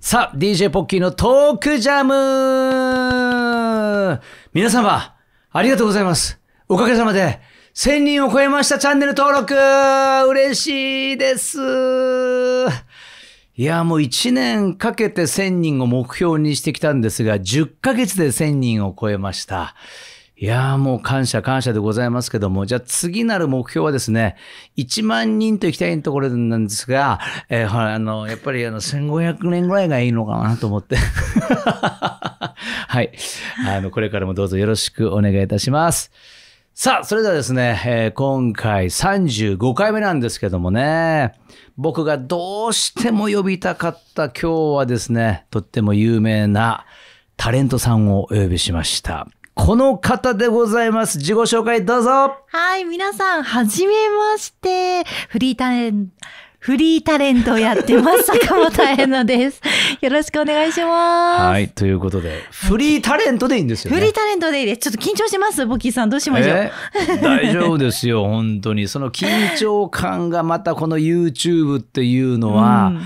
さあ、DJ ポッキーのトークジャム。皆様、ありがとうございます。おかげさまで、1000人を超えましたチャンネル登録。嬉しいです。いや、もう1年かけて1000人を目標にしてきたんですが、10ヶ月で1000人を超えました。いやーもう感謝感謝でございますけども、じゃあ次なる目標はですね、1万人と行きたいところなんですが、えーほらあの、やっぱりあの、1500年ぐらいがいいのかなと思って。はい。あの、これからもどうぞよろしくお願いいたします。さあ、それではですね、えー今回35回目なんですけどもね、僕がどうしても呼びたかった今日はですね、とっても有名なタレントさんをお呼びしました。この方でございます。自己紹介どうぞはい、皆さん、はじめまして。フリータレン、フリータレントをやってます。坂本彩乃です。よろしくお願いします。はい、ということで、フリータレントでいいんですよね。フリータレントでいいです。ちょっと緊張してます、ボッキーさん。どうしましょう。え大丈夫ですよ、本当に。その緊張感がまたこの YouTube っていうのは、うん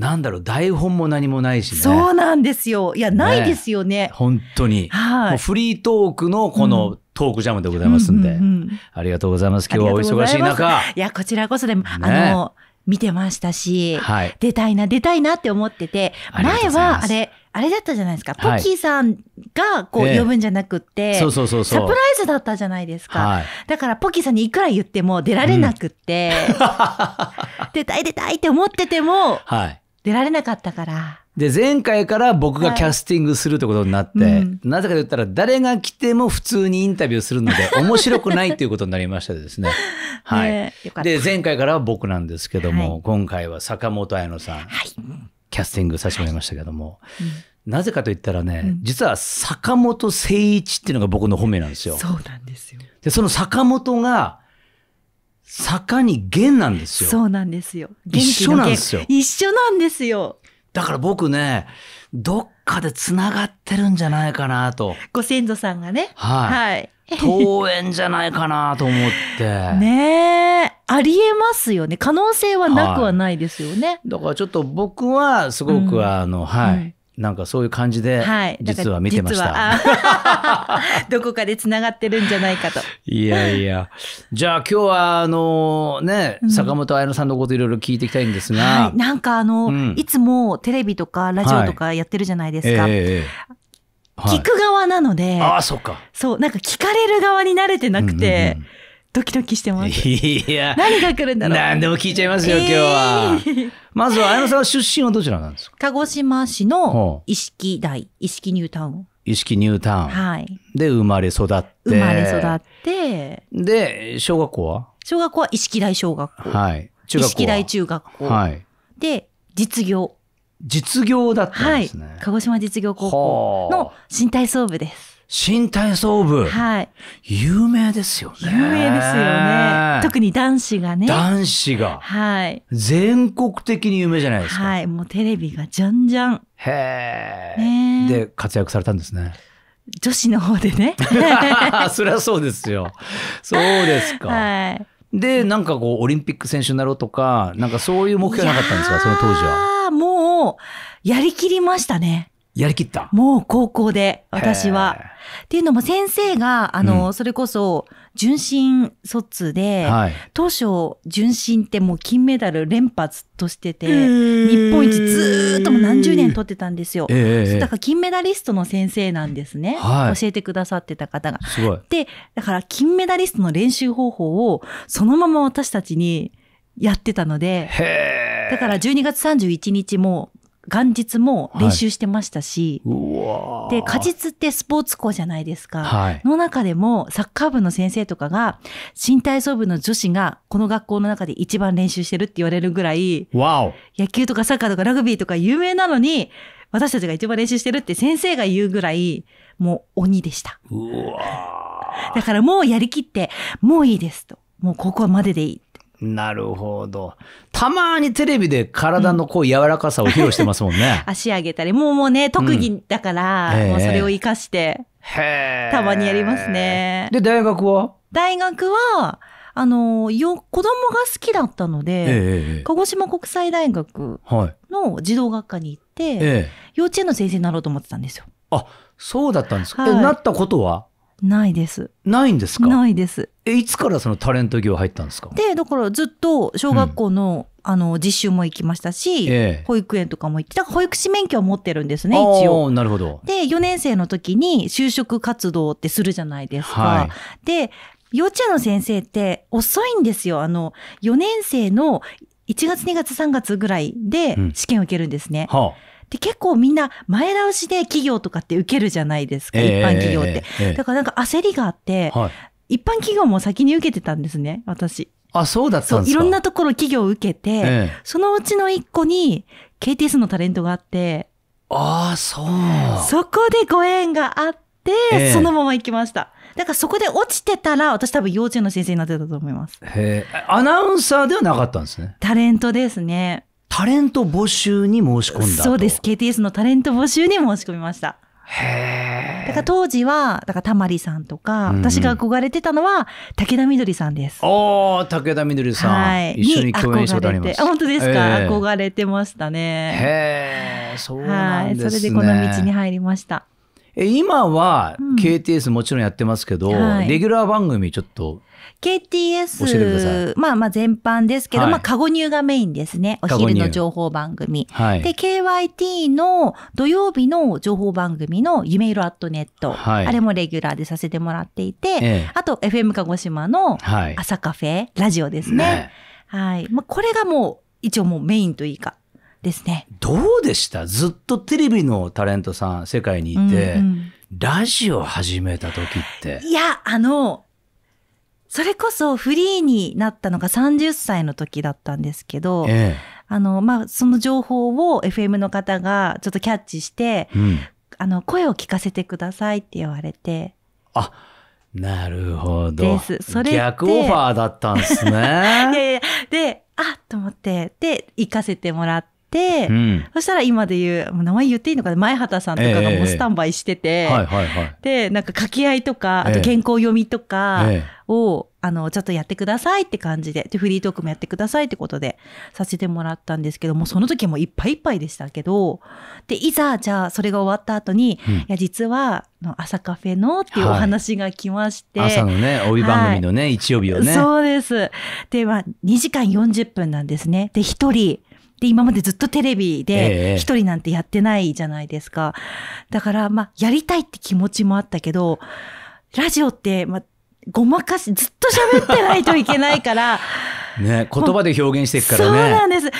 なんだろう、台本も何もないしね。そうなんですよ。いや、ないですよね。本当に。はいもうフリートークのこのトークジャムでございますんで、うんうんうんありがとうございます。今日はお忙しい中。ますいや、こちらこそで、あの、見てましたし、はい。出たいな、出たいなって思ってて、前は、あれ、あれだったじゃないですか。ポはいッキーさんが、こう、ええ呼ぶんじゃなくって、そうそうそうそう。サプライズだったじゃないですか。はい。だから、ポッキーさんにいくら言っても出られなくって、出たい出たいって思ってても、はい。出られなかったから。で、前回から僕がキャスティングするってことになって、はいうんなぜかと言ったら、誰が来ても普通にインタビューするので、面白くないということになりましたですね。はい。で、前回からは僕なんですけども、はい今回は坂本彩乃さん、はい。キャスティングさせてもらいましたけども、なぜかと言ったらね、うん実は坂本誠一っていうのが僕の本名なんですよ。そうなんですよ。で、その坂本が、坂に源なんですよ。そうなんですよ。一緒なんですよ一緒なんですよ。だから僕ね、どっかで繋がってるんじゃないかなと。ご先祖さんがね。はい。はい。登園じゃないかなと思って。ねえ、ありえますよね。可能性はなくはないですよね。だからちょっと僕はすごく、うんあの、はい、うんなんかそういう感じで、はい。実は見てましだた。どこかで繋がってるんじゃないかと。いやいや。じゃあ今日はあのね、うん坂本彩乃さんのこといろいろ聞いていきたいんですが、はい。なんかあの、うんいつもテレビとかラジオとかやってるじゃないですか。ええええはい聞く側なので、ああ、そっか。そう、なんか聞かれる側に慣れてなくて、うんうんドキドキしてうんます。いや、何が来るんだろう。何でも聞いちゃいますよ、今日は。えーまずは彩乃さんは出身はどちらなんですか？鹿児島市ほの石木台、石木ニュータウン。意識ニュータウンはい。で生まれ育って。生まれ育って、で、小学校は？小学校は石木台小学校。はい。中学校は？石木台中学校。はい。で、実業。実業だったはいんですね。。鹿児島実業高校はあの新体操部です。新体操部。はい。有名ですよね。有名ですよね。特に男子がね。男子がはい。全国的に有名じゃないですか。はい。もうテレビがじゃんじゃん。へえ。ねえで、活躍されたんですね。女子の方でね。そりゃそうですよ。そうですか。はい。で、なんかこう、オリンピック選手になろうとか、なんかそういう目標なかったんですか、その当時は。ああ、もう、やりきりましたね。やりきった。もう高校で、私は。っていうのも先生が、あの、うんそれこそ、純真卒へで、ー。はい。当初、純真ってもう金メダル連発としてて、日日本一ずーっともう何十年取ってたんですよ。だから金メダリストの先生なんですね。はい教えてくださってた方が。すごい。で、だから金メダリストの練習方法をそのまま私たちにやってたので。だから12月31日も元日も練習してましたし、うわーで、果実ってスポーツ校じゃないですか。はい。の中でもサッカー部の先生とかが新体操部の女子がこの学校の中で一番練習してるって言われるぐらい。野球とかサッカーとかラグビーとか有名なのに私たちが一番練習してるって先生が言うぐらいもう鬼でした。だからもうやりきってもういいですと。もうここまででいい。ーなるほど。たまにテレビで体のこう柔らかさを披露してますもんね。足上げたり、もうもうね、特技だから、ええもうそれを活かして。たまにやりますねで、大学は？大学は、あの、よ、子供が好きだったので、え鹿児島国際大学はい。の児童学科に行って、ええ。幼稚園の先生になろうと思ってたんですよ。あ、そうだったんですか？はいえ、なったことは？ないです。ないんですか？ないです。え、いつからそのタレント業入ったんですか？で、だからずっと小学校の、あの、実習も行きましたし、ええ。保育園とかも行って、だから保育士免許を持ってるんですね、一応。なるほど。で、4年生の時に就職活動ってするじゃないですか。はい。で、幼稚園の先生って遅いんですよ。あの、4年生の1月、2月、3月ぐらいでうん試験を受けるんですね。はで、結構みんな前倒しで企業とかって受けるじゃないですか、あ。一般企業って。ええ。えええだからなんか焦りがあってえ、はい。一般企業も先に受けてたんですね、私。あ、そうだったんですか？いろんなところ企業を受けて、ええ。そのうちの一個に KTS のタレントがあって、ああ、そう。そこでご縁があって、ええそのまま行きました。だからそこで落ちてたら、私多分幼稚園の先生になってたと思います。へえ。アナウンサーではなかったんですね。タレントですね。タレント募集に申し込んだと。そうです。。KTS のタレント募集に申し込みました。へえ。だから当時は、だからたまりさんとか、うんうん私が憧れてたのは武田みどりさんです。おー、武田みどりさん。はい。一緒に共演したことあります。に憧れてあ、本当ですか、ええ憧れてましたね。へえ、そうなはい。んですね。それでこの道に入りました。え今はうん KTS もちろんやってますけど、はいレギュラー番組ちょっと KTS、まあまあ全般ですけど、はいまあ、カゴニューがメインですね。お昼の情報番組。はいで、KYT の土曜日の情報番組の夢色アットネット。はいあれもレギュラーでさせてもらっていて、ええあと FM 鹿児島のはい朝カフェ、ラジオですね。はい。まあ、これがもう一応もうメインというか、ですね。どうでした？ずっとテレビのタレントさん世界にいて、うんうんラジオ始めた時っていや、あの、それこそフリーになったのが30歳の時だったんですけど、えあの、まあ、その情報を FM の方がちょっとキャッチして、えうん、あの、声を聞かせてくださいって言われて、あなるほど。です。それ逆オファーだったんです いやね。いや、で、あと思って、で、行かせてもらって、うん、そしたら今で言う、名前言っていいのかな前畑さんとかがもうスタンバイしてて、はいはいはい。で、なんか掛け合いとか、あええと原稿読みとかえを、あの、ちょっとやってくださいって感じで、で、フリートークもやってくださいってことでさせてもらったんですけども、その時もいっぱいいっぱいでしたけど、で、いざ、じゃあ、それが終わった後に、えうんいや、実は、朝カフェのっていうお話が来まして、朝のね帯番組のね、日曜日をね。そうです。で、まあ、2時間40分なんですね。で、一人。で、今までずっとテレビええで一人なんてやってないじゃないですか。だから、まあ、やりたいって気持ちもあったけど、ラジオって、まあ、ごまかし、ずっと喋ってないといけないから、ね言葉で表現していくかそうらね。なんです。で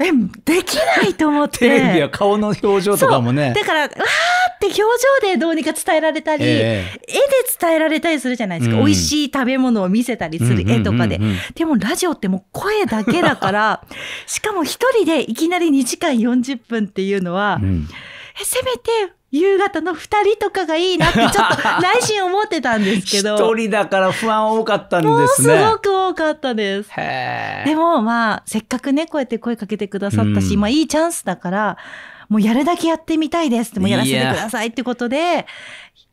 え、できないと思って。テレビは顔の表情とかもね。だから、わーって表情でどうにか伝えられたり、え絵で伝えられたりするじゃないですか。うん美味しい食べ物を見せたりする絵とかで。でもラジオってもう声だけだから、しかも一人でいきなり2時間40分っていうのは、うんえせめて夕方の2人とかがいいなって ちょっと内心思ってたんですけど、一人だから不安多かったんもうすですね。ごく多かったです。へでもまあ、せっかくね、こうやって声かけてくださったし、うんまあいいチャンスだから、もうやるだけやってみたいですって、もうやらせてくださいってことで、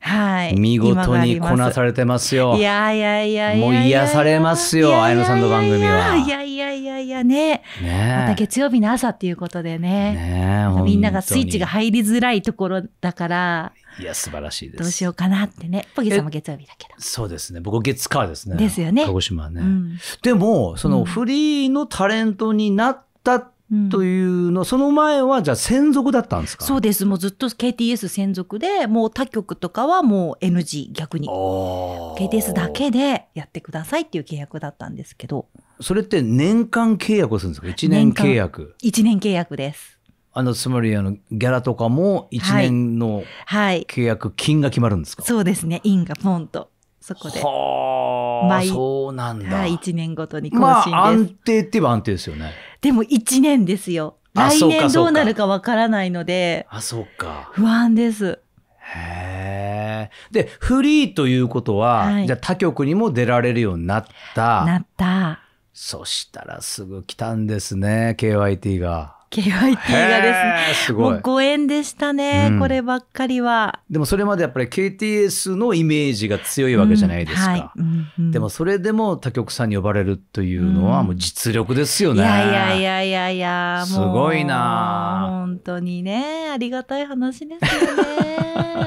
はい。見事にこなされてますよい。やいやいやいやもう癒されますよ綾野さんの番組はいやいやいやいやね。ねまた月曜日の朝っていうことでね。ねえみんながスイッチが本入りづらいところだから、いや素晴らしいです。どうしようかなってね。ポギさんも月曜日だけど。そうですね。僕月火ですね。ですよね鹿児島はね。うんでもそうのんフリーのタレントになったうんというの、その前はじゃあ専属だったんですか？そうです。もうずっと KTS 専属で、もう他局とかはもう NG 逆に。KTS だけでやってくださいっていう契約だったんですけど、それって年間契約をするんですか？一年契約。1年契約です。あのつまりあのギャラとかも一年のはい。契約金が決まるんですか？そうですね。インがポンと、そこで。はあ、毎そうなんだ。はい、1年ごとに更ま新です。あ安定って言えば安定ですよね。でも1年ですよ。あ来年どうなるかわからないので、あ、そうか。不安です。へえ。で、フリーということは、はいじゃあ他局にも出られるようになった。なった。そしたらすぐ来たんですね、KYT が。KYT がですね。ごう。ご縁でしたね、うんこればっかりは。でもそれまでやっぱり KTS のイメージが強いわけじゃないですか。でもそれでも他局さんに呼ばれるというのはうんもう実力ですよね。いやいやいやいやいや、もうすごいな本当にね、ありがたい話ですよね。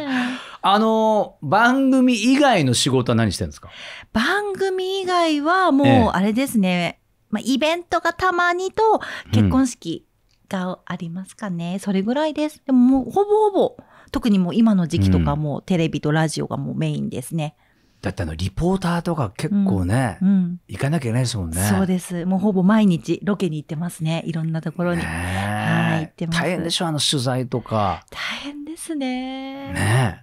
あの番組以外の仕事は何してるんですか？番組以外はもう、ええあれですね、まあ、イベントがたまにと結婚式がありますかね、それぐらいです。でももうほぼほぼ、特にもう今の時期とかうんもうテレビとラジオがもうメインですね。だってあのリポーターとか結構ね、うん。行かなきゃいけないですもんね。そうです。もうほぼ毎日ロケに行ってますね。いろんなところに。ねはい行ってます大変でしょあの取材とか。大変ですね。ね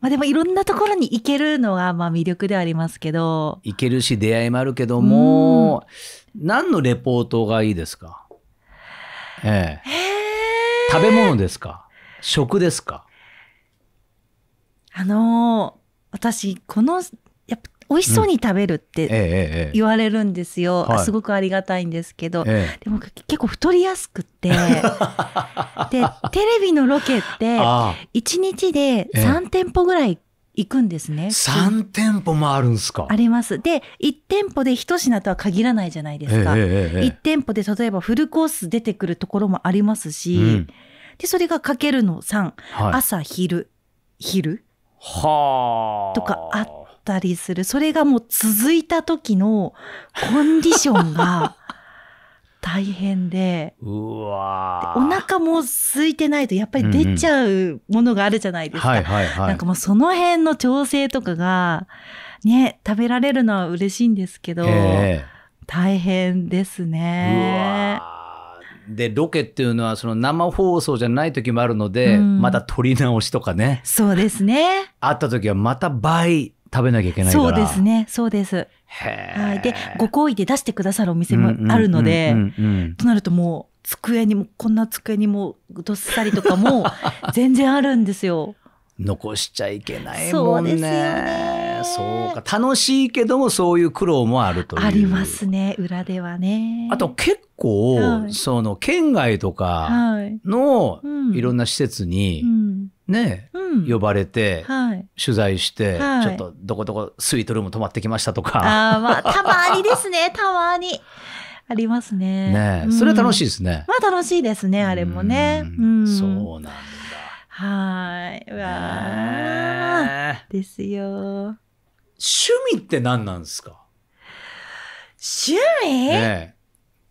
まあでもいろんなところに行けるのがまあ魅力ではありますけど、行けるし出会いもあるけども、何のレポートがいいですか？ええ。食べ物ですか？食ですか？あのー私、この、やっぱ美味しそうに食べるってええええええ。言われるんですよ。はい。すごくありがたいんですけど、ええ。でも結構太りやすくって、で、テレビのロケって、あ1日でええ。3店舗ぐらい行くんですね。あ3店舗もあるんですか？あります。で、1店舗で1品とは限らないじゃないですか。ええええええ1店舗で例えばフルコース出てくるところもありますし、うんで、それがかけるの3、はい、朝、昼、昼？はあとかあったりする。それがもう続いた時のコンディションが大変で、うわお腹も空いてないとやっぱり出ちゃうものがあるじゃないですか。はいはいはい。なんかもうその辺の調整とかが、ね、食べられるのは嬉しいんですけど、え大変ですね。わでロケっていうのはその生放送じゃない時もあるので、うん。また撮り直しとかね。そうですね。あった時はまた倍食べなきゃいけないからそうですね。そうです。はい。で、ご好意で出してくださるお店もあるので、うんうんうんうんとなるともう、机にも、こんな机にもどっさりとかも 全然あるんですよ。残しちゃいけないもんねそうですよねそうか楽しいけどもそういう苦労もあるというありますね。裏ではね。あと、結構、はいその県外とかはい。のうんいろんな施設にうん。ね、うん。呼ばれてはい。取材して、はいちょっとどこどこスイートルーム泊まってきましたとか、ああ、まあ、たまにですね。たまに。ありますね。ねうんそれ楽しいですね。まあ楽しいですね、あれもね。ううんん。そうなんだ。はい。うわねーですよ。趣味って何なんですか？趣味、ね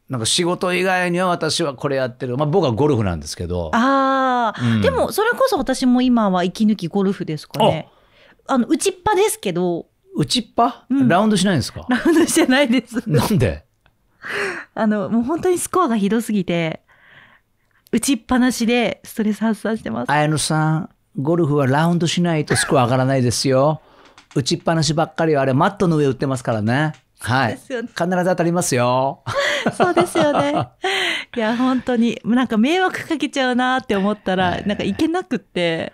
なんか仕事以外には私はこれやってる。まあ僕はゴルフなんですけど。ああ、うんでもそれこそ私も今は息抜きゴルフですかね。あの、打ちっぱですけど、打ちっぱ、うんラウンドしないんですか？ラウンドしてないです。なんで？あの、もう本当にスコアがひどすぎて、打ちっぱなしでストレス発散してます。綾野さん、ゴルフはラウンドしないとスコア上がらないですよ。打ちっぱなしばっかりはあれマットの上打ってますからね。はい。必ず当たりますよ。そうですよね。いや、本当に、なんか迷惑かけちゃうなって思ったら、ええなんかいけなくって。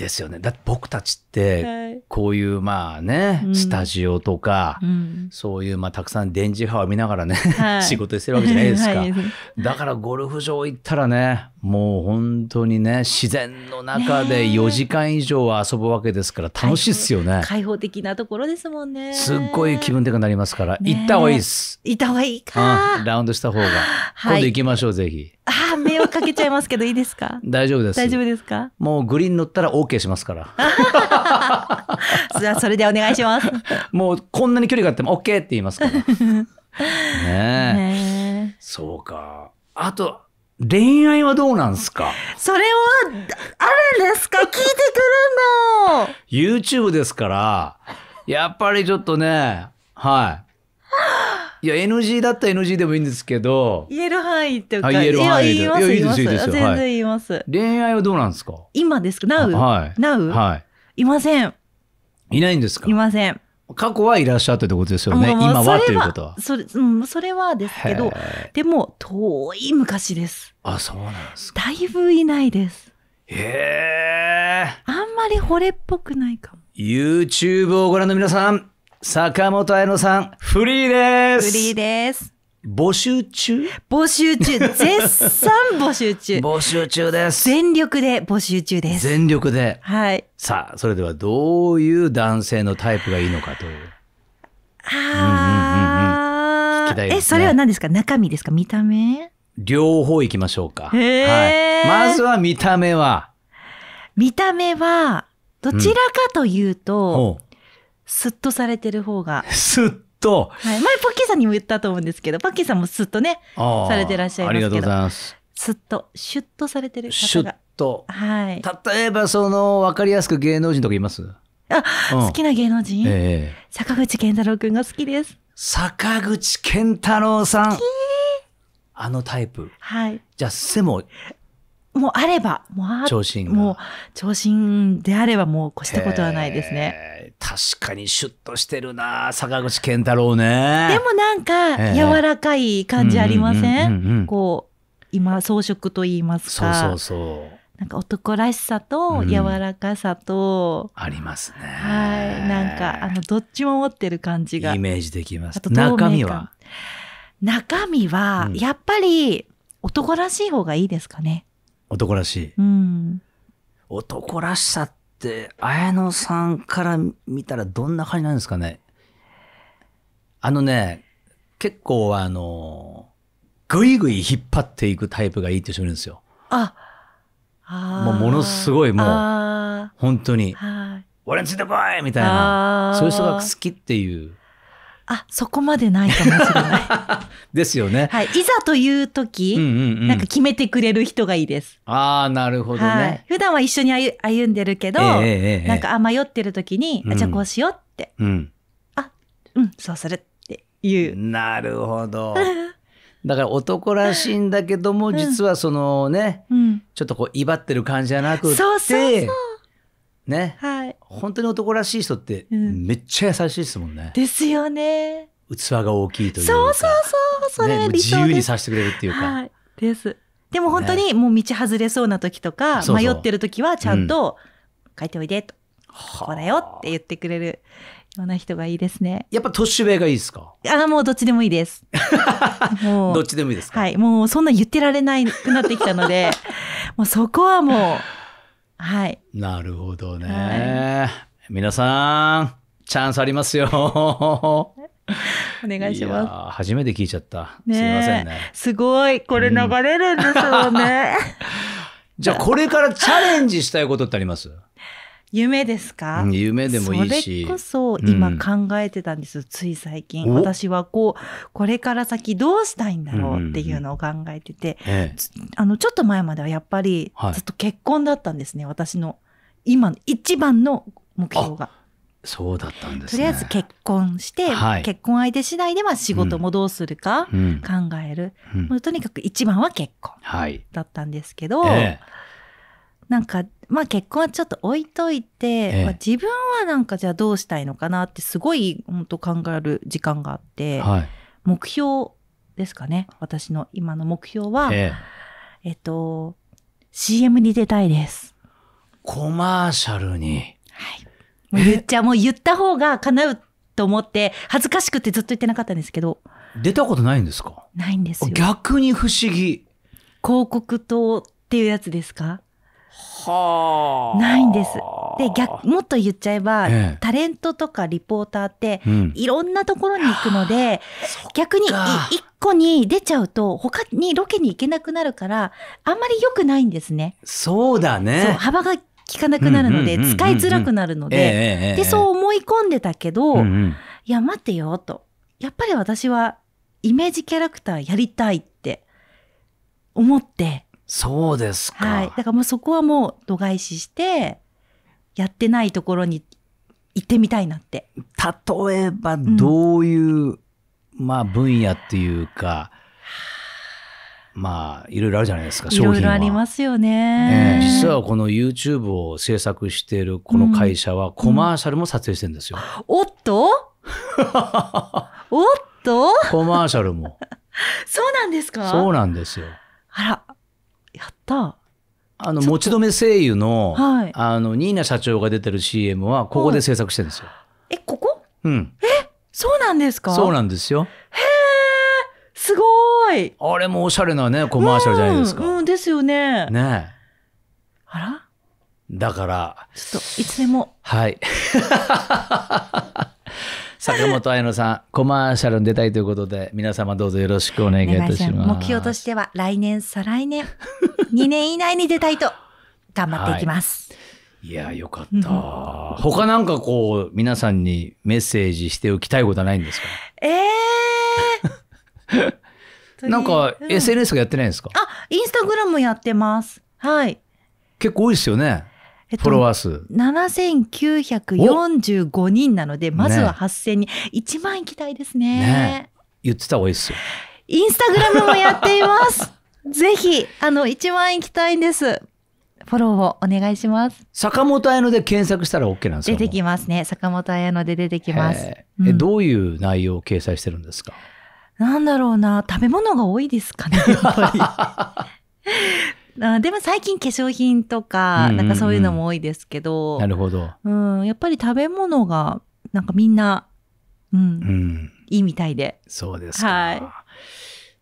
ですよね。だって僕たちって、はいこういうまあね、うんスタジオとか、うん。そういうまあたくさん電磁波を見ながらね、はい仕事してるわけじゃないですか。はい だからゴルフ場行ったらね、もう本当にね、自然の中でねえ4時間以上は遊ぶわけですから楽しいっすよね。開放的なところですもんね。すっごい気分転換になりますから、行った方がいいです。いた方がいいうん、か。ラウンドした方が。はい今度行きましょう、ぜひ。ああ、迷惑かけちゃいますけど、いいですか？大丈夫です。大丈夫ですか？もうグリーン乗ったら OK しますから。じゃあ、それでお願いします。もうこんなに距離があっても OK って言いますから。ねえ。そうか。あと、恋愛はどうなんすか？それは、あるんですか？聞いてくるの ?YouTube ですから、やっぱりちょっとね、はい。いや、NG だったら NG でもいいんですけど、言える範囲っていうか、あ言える範囲でいや言います、言います。全はい然言います。恋愛はどうなんですか？今ですか ?Now? はい。Now? はいません。い。いないんですか？いません。過去はいらっしゃったってことですよね。今はということは。それ、うん、それはですけど、へでも、遠い昔です。あ、そうなんですか。だいぶいないです。へえ。あんまり惚れっぽくないかも。YouTube をご覧の皆さん、坂本彩乃さん、フリーです。フリーです。募集中？募集中、絶賛募集中。募集中です。全力で募集中です。全力で。はい。さあ、それではどういう男性のタイプがいいのかという。あ聞きたいですねえ、それは何ですか？中身ですか？見た目？両方行きましょうか。はい。まずは見た目は、見た目は、どちらかというと、ほスッとされてる方が。うスッと、はい。前、ポッキーさんにも言ったと思うんですけど、ポッキーさんもスッとね、されてらっしゃいますけどありがとうございます。スッと、シュッとされてるシュッ方が。と。はい。例えば、その、わかりやすく芸能人とかいます？あ、うん好きな芸能人、ええ坂口健太郎くんが好きです。坂口健太郎さん。あのタイプ。はい。じゃあ、背ももうあれば、もうあ長身が。もう、長身であればもう越したことはないですね。確かにシュッとしてるな、坂口健太郎ね。でもなんか、ええ柔らかい感じありませうんうんうんうんうんんこう、今、装飾と言いますそうか。そうそう。なんか男らしさとうん柔らかさと、ありますね。はい。なんか、あの、どっちも持ってる感じがイ。メージできます中身は？中身はう、んやっぱり、男らしい方がいいですかね。男らしい。うん。男らしさって、綾野さんから見たらどんな感じなんですかねあのね、結構あの、ぐいぐい引っ張っていくタイプがいいって人いるんですよ。あ、もうものすごいもうあ本当にー。はい。俺についてこいみたいな。そういう人が好きっていう。あ、そこまでないかもしれない。ですよね。はい。いざという時、うんうんうん。なんか決めてくれる人がいいです。ああ、なるほどはいね。。普段は一緒に歩歩んでるけど、ええええええなんかあ迷ってる時に、うんあじゃあこうしようって、うん。うん、そうするっていう。なるほど。だから男らしいんだけども、実はそのね、うん。ちょっとこう威張ってる感じじゃなくって、そうそうそうね、はい。本当に男らしい人ってうんめっちゃ優しいですもんね。ですよね。器が大きいというか。そうそうそう。それ理自由に。させてくれるっていうか。はい。です。でも本当にもう道外れそうな時とか、そうそう迷ってる時はちゃんと書いておいでと、はここだよって言ってくれるような人がいいですね。やっぱ年上がいいですか？あ、もうどっちでもいいです。もうどっちでもいいですか？はい。もうそんな言ってられないくなってきたので、もうそこはもう、はい。なるほどね。は皆さん、チャンスありますよ。お願いしやまー初めて聞いちゃった。す。すいませんねね。すごい。これ流れるんですよね。じゃあこれからチャレンジしたいことってあります？夢ですか、うん夢でもいいしそれこそうん今考えてたんです、つい最近。お？私はこう、これから先どうしたいんだろうっていうのを考えてて、ええつあの、ちょっと前まではやっぱりはいずっと結婚だったんですね、私の。今の一番の目標が。そうだったんですね。とりあえず結婚して、はい結婚相手次第では仕事もどうするかうん考える。うんもうとにかく一番は結婚はい。だったんですけど、ええなんか、まあ結婚はちょっと置いといて、ええまあ、自分はなんかじゃあどうしたいのかなってすごい本当考える時間があって、はい。目標ですかね。私の今の目標は、えええっと、CM に出たいです。コマーシャルに。もう言っちゃう、もう言った方が叶うと思って、恥ずかしくてずっと言ってなかったんですけど、出たことないんですか？ないんですよ。逆に不思議。広告塔っていうやつですか？はないんです。で、逆、もっと言っちゃえば、ええタレントとかリポーターって、うん。いろんなところに行くので、逆にいか一個に出ちゃうと、他にロケに行けなくなるから、あんまり良くないんですね。そうだね。そう、幅が効かなくなるので、使いづらくなるのええで、で、そう思い込んでたけど、うんうんいや、待ってよ、と。やっぱり私は、イメージキャラクターやりたいって思って、そうですか。はい。だからもうそこはもう度外視して、やってないところに行ってみたいなって。例えばどういう、まあ分野っていうか、まあいろいろあるじゃないですか、いろいろありすますよえね。え実はこの YouTube を制作しているこの会社はコマーシャルも撮影してるんですよ。おっと？おっと？コマーシャルも。そうなんですか？そうなんですよ。あら、やった。あの、持ち止め声優の、はいあの、ニーナ社長が出てる CM はここで制作してるんですよ。え、ここ？うん。そうなんですか？そうなんですよ。すごいあれもおしゃれなね、コマーシャルじゃないですか。うん、うんですよね。ねあら？だから、ちょっといつでも。はい。坂本彩乃さん、コマーシャルに出たいということで、皆様どうぞよろしくお願いいたします。目標としては来年、再来年、2年以内に出たいと頑張っていきます。いや、よかった。他なんかこう、皆さんにメッセージしておきたいことはないんですか？ええー なんか、うん SNS がやってないんですか？あ、インスタグラムやってます。はい。結構多いですよね。えっフォロワー数。7945人なので、まずは8000人。1万行きたいですね。ね言ってた方がいいですよ。インスタグラムもやっています。ぜひ、あの、1万行きたいんです。フォローをお願いします。坂本彩乃で検索したら OK なんですか出てきますね。坂本彩乃で出てきます。へうんーえどういう内容を掲載してるんですか？なんだろうな、食べ物が多いですかね、やっぱり。あでも最近化粧品とか、うんうんうんなんかそういうのも多いですけど、なるほど。うん、やっぱり食べ物が、なんかみんな、うん、うん。いいみたいで。そうですか。はい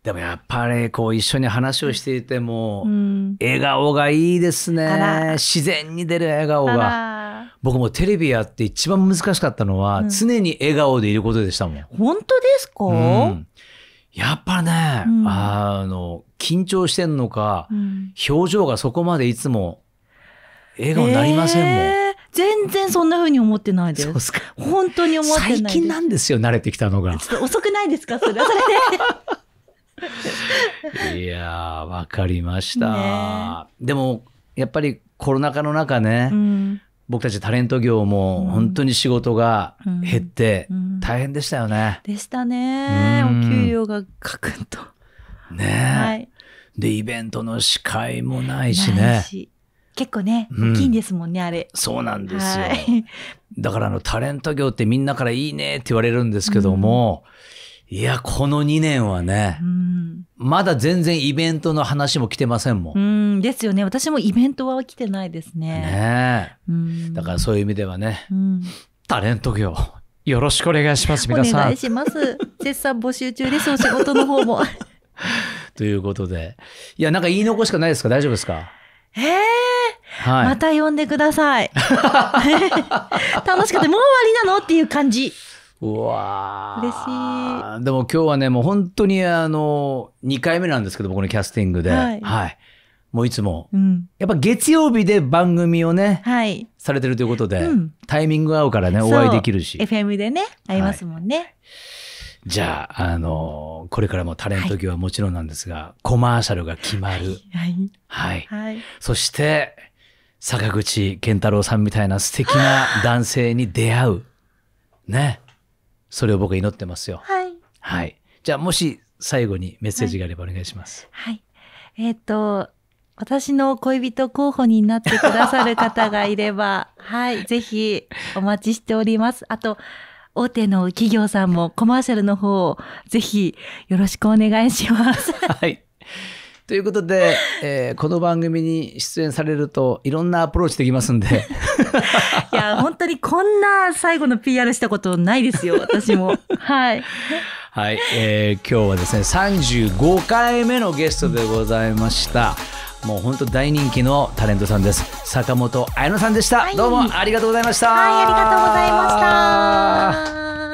でもやっぱりこう一緒に話をしていても、うん。笑顔がいいですね。自然に出る笑顔あが。ら僕もテレビやって一番難しかったのは、うん常に笑顔でいることでしたもん。本当ですか、うんやっぱね、うんあの、緊張してんのか、うん表情がそこまでいつも笑顔になりませんもん。えー全然そんな風に思ってないですで。すか。本当に思ってない。最近なんですよ、慣れてきたのが。ちょっと遅くないですか？それはそれで。いやー、わかりました。ねでも、やっぱりコロナ禍の中ね、うん僕たちタレント業もうん本当に仕事が減ってうん大変でしたよね。でしたね。うんお給料がカクンと。ねえ、はい。で、イベントの司会もないしね。し結構ね、うん大きいんですもんね、あれ。そうなんですよ。はい。だからあのタレント業ってみんなからいいねって言われるんですけども、いや、この2年はねう、ん。まだ全然イベントの話も来てませんもん。うん、ですよね。私もイベントは来てないですね。ね。だからそういう意味ではね、うん、タレント業、よろしくお願いします、お皆さん願い。します。絶賛募集中です、お仕事の方も。ということで。いや、なんか言い残しかないですか？大丈夫ですか？ええはい。また呼んでください。楽しかった。もう終わりなの？っていう感じ。うわー嬉しい。でも今日はね、もう本当にあの、2回目なんですけど、僕のキャスティングで。はいもういつも、うん。やっぱ月曜日で番組をね、はい。されてるということで、うんタイミング合うからね、お会いできるし。FM でね、会いますもんね。じゃあ、あの、これからもタレント業はもちろんなんですが、コマーシャルが決まる。はい。はい。はい。そして、坂口健太郎さんみたいな素敵な男性に出会う。ね。それを僕は祈ってますよ。はい。はい。じゃあ、もし最後にメッセージがあればお願いします。はい。えっ、と、私の恋人候補になってくださる方がいれば、はい、ぜひお待ちしております。あと、大手の企業さんもコマーシャルの方をぜひよろしくお願いします。はい。ということで、えーこの番組に出演されるといろんなアプローチできますんで、いや、本当にこんな最後の PR したことないですよ、私も。はい。はい、えー今日はですね35回目のゲストでございましたもう本当大人気のタレントさんです坂本彩乃さんでした、はいどうもありがとうございましたはい、ありがとうございました。